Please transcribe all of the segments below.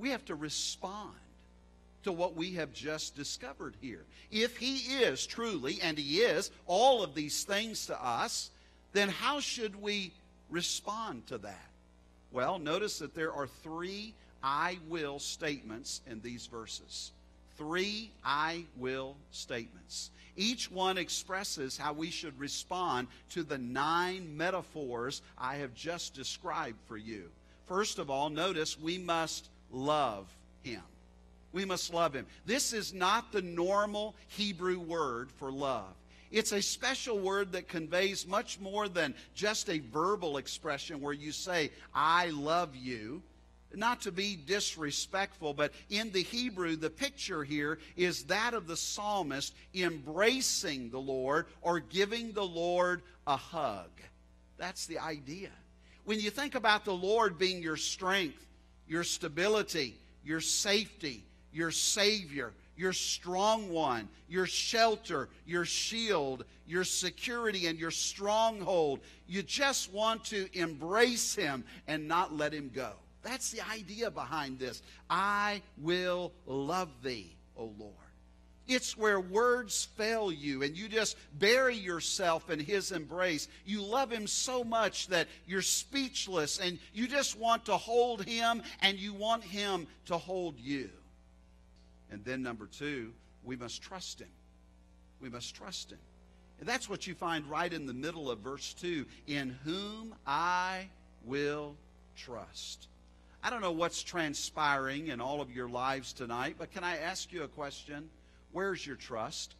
we have to respond to what we have just discovered here. If he is truly, and he is, all of these things to us, then how should we respond to that? Well, notice that there are three I will statements in these verses. Three I will statements. Each one expresses how we should respond to the nine metaphors I have just described for you. First of all, notice we must love him. We must love him. This is not the normal Hebrew word for love. It's a special word that conveys much more than just a verbal expression where you say, I love you. Not to be disrespectful, but in the Hebrew, the picture here is that of the psalmist embracing the Lord or giving the Lord a hug. That's the idea. When you think about the Lord being your strength, your stability, your safety, your Savior, your strong one, your shelter, your shield, your security, and your stronghold. You just want to embrace Him and not let Him go. That's the idea behind this. I will love Thee, O Lord. It's where words fail you and you just bury yourself in His embrace. You love Him so much that you're speechless and you just want to hold Him and you want Him to hold you. And then, number two, we must trust Him. We must trust Him. And that's what you find right in the middle of verse 2 in whom I will trust. I don't know what's transpiring in all of your lives tonight, but can I ask you a question? Where's your trust?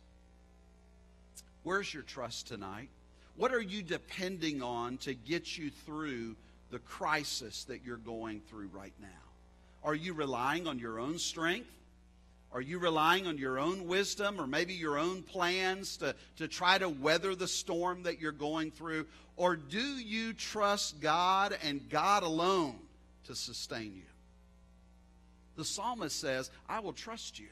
Where's your trust tonight? What are you depending on to get you through the crisis that you're going through right now? Are you relying on your own strength? Are you relying on your own wisdom or maybe your own plans to, to try to weather the storm that you're going through? Or do you trust God and God alone to sustain you? The psalmist says, I will trust you.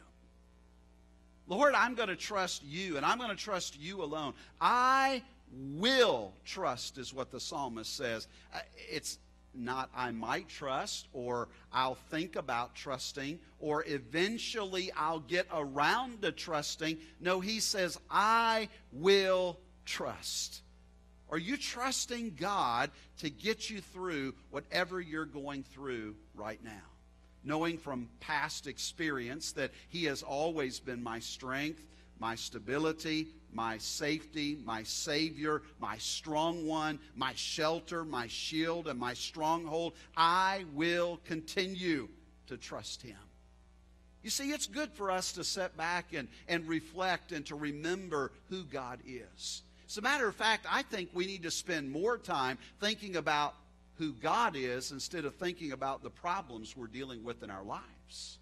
Lord, I'm going to trust you, and I'm going to trust you alone. I will trust, is what the psalmist says. Uh, it's not I might trust or I'll think about trusting or eventually I'll get around to trusting. No, he says, I will trust. Are you trusting God to get you through whatever you're going through right now? Knowing from past experience that He has always been my strength, my stability, my safety, my Savior, my strong one, my shelter, my shield, and my stronghold. I will continue to trust Him. You see, it's good for us to sit back and, and reflect and to remember who God is. As a matter of fact, I think we need to spend more time thinking about who God is instead of thinking about the problems we're dealing with in our lives.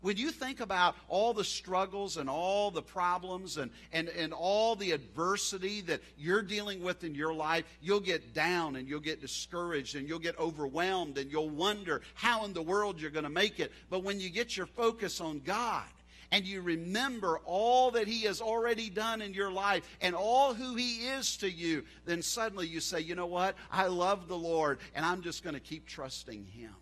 When you think about all the struggles and all the problems and, and, and all the adversity that you're dealing with in your life, you'll get down and you'll get discouraged and you'll get overwhelmed and you'll wonder how in the world you're going to make it. But when you get your focus on God, and you remember all that He has already done in your life and all who He is to you, then suddenly you say, you know what? I love the Lord and I'm just going to keep trusting Him.